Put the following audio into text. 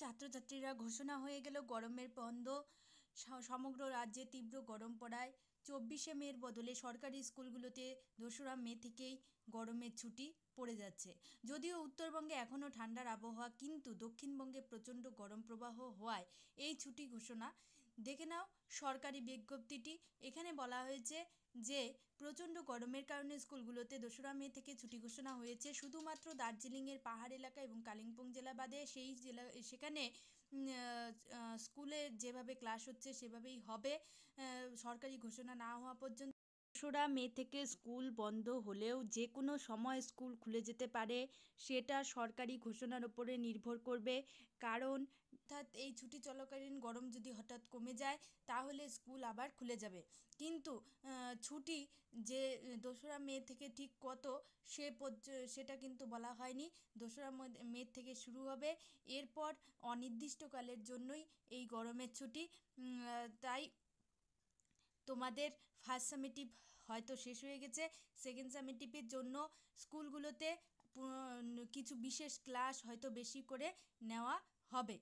ছাত্রছাত্রীরা ঘোষণা হয়ে গেল, গরমের বন্ধ। সমগ্র রাজ্যে তীব্র গরম পড়ায়। চব্বিশে মের বদলে সরকারি স্কুলগুলোতে দোসরা মে থেকেই গরমের ছুটি পড়ে যাচ্ছে। যদিও উত্তরবঙ্গে এখনও ঠান্ডার আবহাওয়া, কিন্তু দক্ষিণবঙ্গে প্রচণ্ড গরম প্রবাহ হওয়ায় এই ছুটি ঘোষণা দেখে নাও, সরকারি বিজ্ঞপ্তিটি। এখানে বলা হয়েছে যে, প্রচণ্ড গরমের কারণে স্কুলগুলোতে দোসরা মে থেকে ছুটি ঘোষণা হয়েছে। শুধুমাত্র দার্জিলিংয়ের পাহাড় এলাকা এবং কালিম্পং জেলা বাদে সেই জেলা, সেখানে স্কুলে যেভাবে ক্লাস হচ্ছে সেভাবেই হবে। সরকারি ঘোষণা না হওয়া পর্যন্ত দোসরা মে থেকে স্কুল বন্ধ হলেও যে কোনো সময় স্কুল খুলে যেতে পারে, সেটা সরকারি ঘোষণার ওপরে নির্ভর করবে। কারণ অর্থাৎ এই ছুটি চলাকালীন গরম যদি হঠাৎ কমে যায়, তাহলে স্কুল আবার খুলে যাবে। কিন্তু ছুটি যে দোসরা মে থেকে ঠিক কত, সে সেটা কিন্তু বলা হয়নি। দোসরা মে থেকে শুরু হবে। এরপর অনির্দিষ্টকালের জন্যই এই গরমের ছুটি। তাই তোমাদের ফার্স্ট সামেটিভ হয়তো শেষ হয়ে গেছে সেকেন্ড সামেটিভের জন্য স্কুলগুলোতে কিছু বিশেষ ক্লাস হয়তো বেশি করে নেওয়া হবে।